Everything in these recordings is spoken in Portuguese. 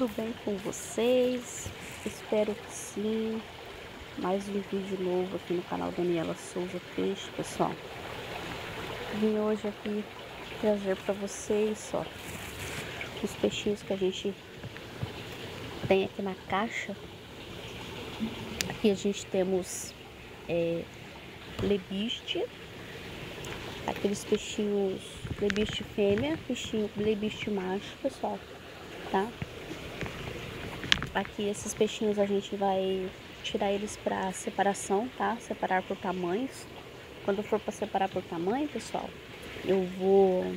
tudo bem com vocês? Espero que sim. Mais um vídeo novo aqui no canal Daniela Souza Peixe, pessoal. Vim hoje aqui trazer para vocês, ó, os peixinhos que a gente tem aqui na caixa. Aqui a gente temos é, lebiste, aqueles peixinhos lebiste fêmea, peixinho lebiste macho, pessoal, tá? Aqui esses peixinhos a gente vai tirar eles para separação, tá? Separar por tamanhos. Quando for para separar por tamanho, pessoal, eu vou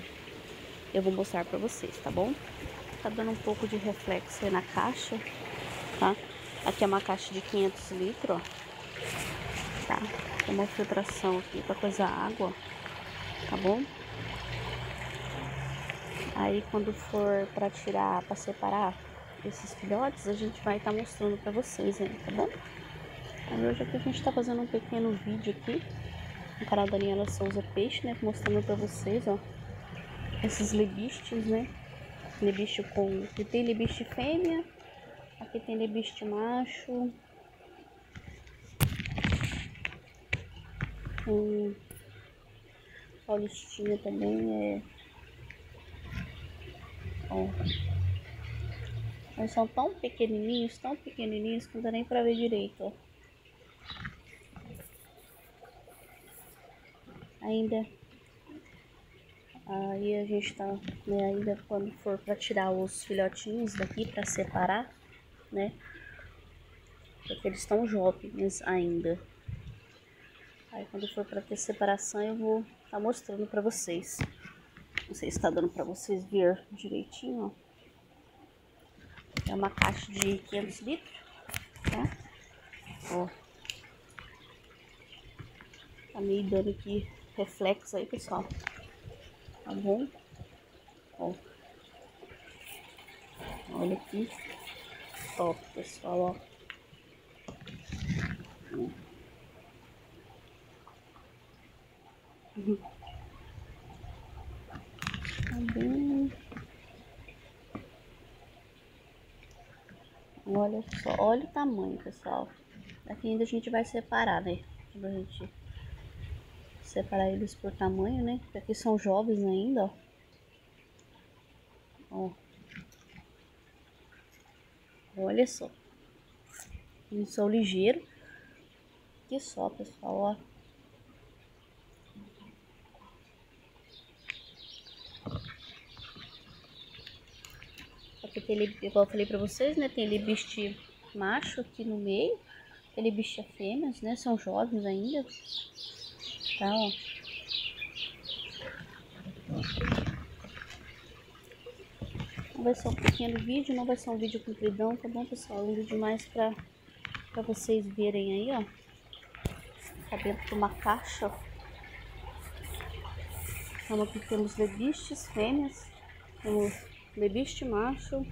eu vou mostrar para vocês, tá bom? Tá dando um pouco de reflexo aí na caixa, tá? Aqui é uma caixa de 500 litros, ó. Tá? Tem uma filtração aqui para coisar água, tá bom? Aí quando for para tirar, para separar esses filhotes, a gente vai estar tá mostrando para vocês aí, tá bom? Aí hoje aqui a gente tá fazendo um pequeno vídeo aqui no canal Daniela Souza Peixe, né? Mostrando para vocês, ó, esses lebistes, né? Lebiste com... Aqui tem lebiste fêmea, aqui tem lebiste macho. Um paulistinha também é... Ó. Eles são tão pequenininhos, tão pequenininhos que não dá nem pra ver direito, ó. Ainda Aí a gente tá, né, ainda quando for para tirar os filhotinhos daqui para separar, né? Porque eles estão jovens ainda. Aí quando for para ter separação eu vou tá mostrando para vocês. Não sei se está dando para vocês ver direitinho, ó. É uma caixa de 500 litros, tá? Ó. Tá meio dando aqui reflexo aí, pessoal tá bom? Ó. Olha aqui. Top, pessoal, ó. Tá bem. Olha só, olha o tamanho, pessoal. Aqui ainda a gente vai separar, né? Quando a gente separar eles por tamanho, né? Porque aqui são jovens ainda, ó. ó. Olha só. Eles são ligeiros. Que só, pessoal, ó. Tem, igual eu falei pra vocês, né? Tem libiste macho aqui no meio. Tem libiste fêmeas, né? São jovens ainda tá? Ó. Não vai ser um pequeno vídeo, não vai ser um vídeo compridão, tá bom, pessoal? Um vídeo mais pra, pra vocês verem aí, ó. Tá dentro de uma caixa, ó. Então aqui temos lebistes fêmeas, temos lebiste macho,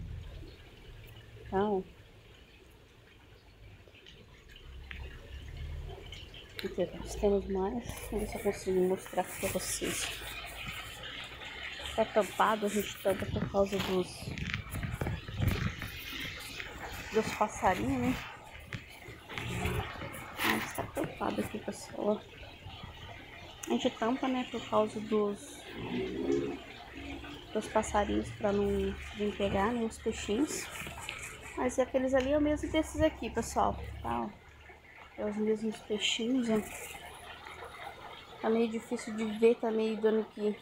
tá, ó. Aqui nós temos mais. Vamos ver se eu consigo mostrar pra vocês. Tá tampado, a gente tampa por causa dos dos passarinhos, né? Mas está tampado aqui, pessoal. A gente tampa, né, por causa dos dos passarinhos para não vir pegar, né, os peixinhos. Mas aqueles ali é o mesmo desses aqui, pessoal, tá? É os mesmos peixinhos, ó. Tá meio difícil de ver, tá meio dando aqui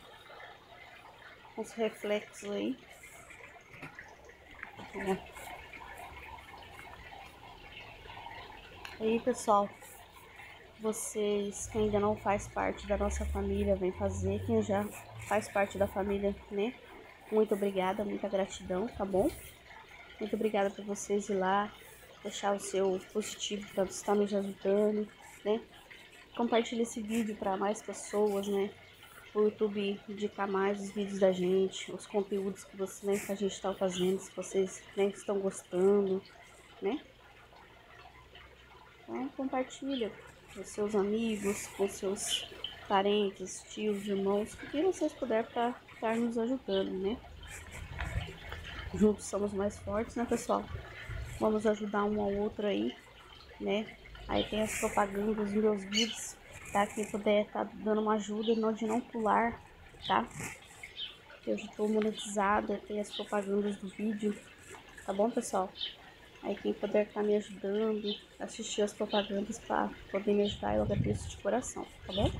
uns reflexos aí. Ó. Aí, pessoal, vocês que ainda não faz parte da nossa família, vem fazer. Quem já faz parte da família, né? Muito obrigada, muita gratidão, tá bom? Muito obrigada por vocês ir lá, deixar o seu positivo para estar nos ajudando, né? Compartilhe esse vídeo para mais pessoas, né? O YouTube indicar mais os vídeos da gente, os conteúdos que, você, né, que a gente está fazendo, se vocês né, estão gostando, né? Então, compartilha com seus amigos, com seus parentes, tios, irmãos, o que vocês puderem para estar nos ajudando, né? juntos somos mais fortes, né, pessoal? Vamos ajudar um ao outro aí, né? Aí tem as propagandas dos meus vídeos, tá? Quem puder tá dando uma ajuda não de não pular, tá? Eu já tô monetizada, tem as propagandas do vídeo, tá bom, pessoal? Aí quem puder estar tá me ajudando, assistir as propagandas para poder me ajudar, eu agradeço de coração, tá bom?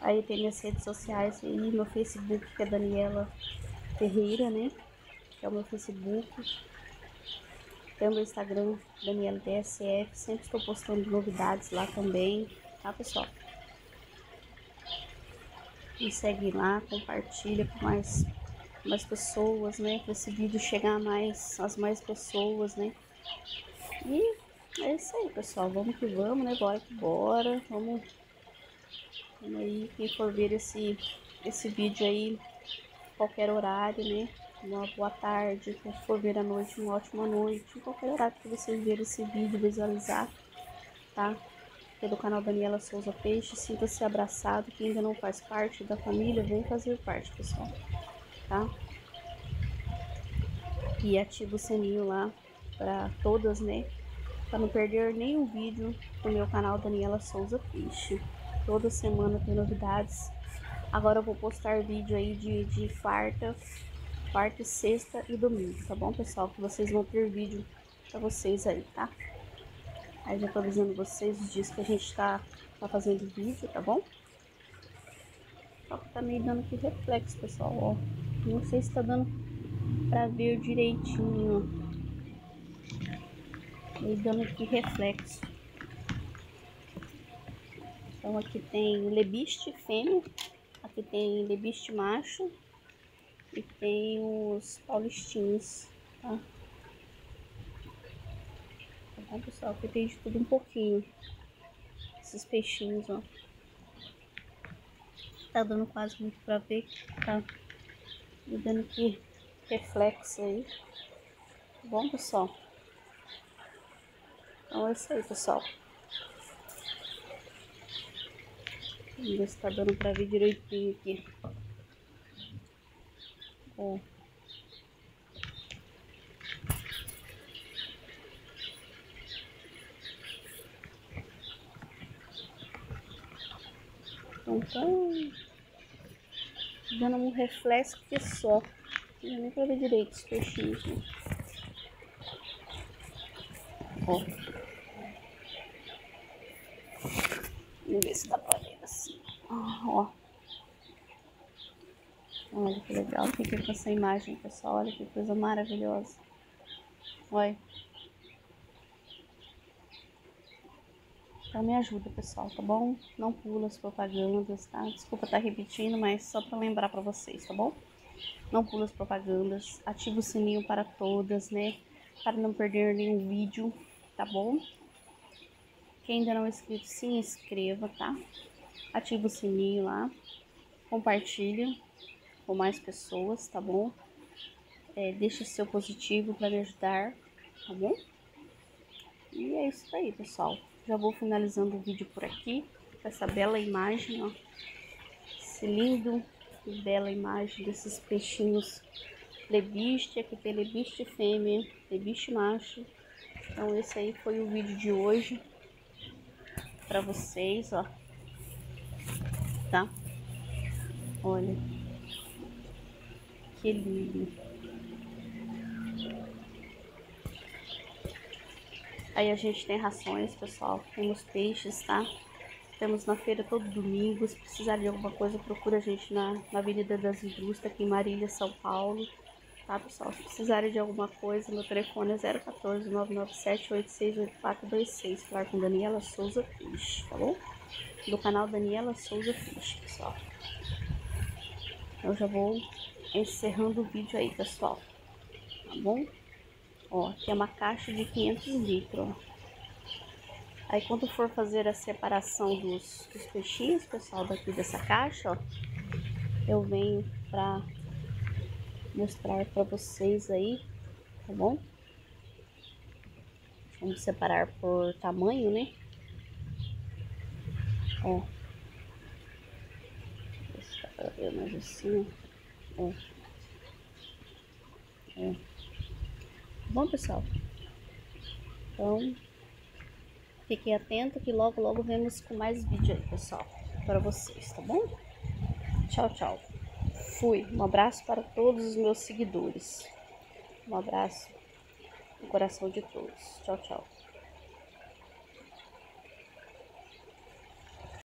Aí tem minhas redes sociais aí, meu Facebook que é Daniela Ferreira, né? Que é o meu Facebook. Tem o meu Instagram, Daniela DSF. Sempre estou postando novidades lá também, tá pessoal? Me segue lá, compartilha com mais, mais pessoas, né? Para esse vídeo chegar a mais, as mais pessoas, né? E é isso aí, pessoal. Vamos que vamos, né? Bora que bora. Vamos e aí, quem for ver esse, esse vídeo aí, qualquer horário, né? Uma boa tarde, quem for ver à noite, uma ótima noite, em qualquer horário que vocês verem esse vídeo, visualizar, tá? Pelo canal Daniela Souza Peixe, sinta-se abraçado, quem ainda não faz parte da família, vem fazer parte, pessoal, tá? E ativa o sininho lá para todas, né? Para não perder nenhum vídeo do meu canal Daniela Souza Peixe. Toda semana tem novidades. Agora eu vou postar vídeo aí de, de quarta, quarta, sexta e domingo, tá bom, pessoal? Que vocês vão ter vídeo pra vocês aí, tá? Aí já tô avisando vocês os dias que a gente tá, tá fazendo vídeo, tá bom? Só que tá meio dando aqui reflexo, pessoal, ó. Não sei se tá dando pra ver direitinho. Meio dando aqui reflexo. Então aqui tem lebiste fêmea, aqui tem lebiste macho e tem os paulistinhos, tá? Tá bom, pessoal? Aqui tem de tudo um pouquinho. Esses peixinhos, ó. Tá dando quase muito pra ver, tá? Me dando aqui reflexo aí. Bom, pessoal? Então é isso aí, pessoal. Vamos ver se tá dando pra ver direitinho aqui. Ó. Então tá dando um reflexo que só. Nem pra ver direito os peixinhos. Né? Ó. Vamos ver se dá pra ver assim. ó. Olha que legal. Fica com essa imagem, pessoal. Olha que coisa maravilhosa. Olha. Então me ajuda, pessoal, tá bom? Não pula as propagandas, tá? Desculpa estar tá repetindo, mas só para lembrar para vocês, tá bom? Não pula as propagandas, ativa o sininho para todas, né? Para não perder nenhum vídeo, tá bom? Quem ainda não é inscrito, se inscreva, tá? Ativa o sininho lá. Compartilha com mais pessoas, tá bom? É, deixa seu positivo para me ajudar, tá bom? E é isso aí, pessoal. Já vou finalizando o vídeo por aqui. Com essa bela imagem, ó. Esse lindo e bela imagem desses peixinhos lebiste. Aqui tem lebiste fêmea, lebiste macho. Então esse aí foi o vídeo de hoje pra vocês, ó. Tá? Olha. Que lindo. Aí a gente tem rações, pessoal. Temos peixes, tá? Temos na feira todo domingo. Se precisar de alguma coisa, procura a gente na, na Avenida das Indústrias, aqui em Marília, São Paulo tá, pessoal? Se precisarem de alguma coisa, meu telefone é 014 997 868426. Falar com Daniela Souza Fish, tá bom? Do canal Daniela Souza Fish, pessoal. Eu já vou encerrando o vídeo aí, pessoal. Tá bom? Ó, aqui é uma caixa de 500 litros, ó. Aí quando for fazer a separação dos, dos peixinhos, pessoal, daqui dessa caixa, ó, eu venho pra mostrar para vocês aí, tá bom? Vamos separar por tamanho, né? Ó. Deixa eu ver mais assim, ó. É. Bom, pessoal? Então, fiquem atentos que logo, logo vemos com mais vídeo aí, pessoal, para vocês, tá bom? Tchau, tchau. Fui. Um abraço para todos os meus seguidores. Um abraço no coração de todos. Tchau, tchau.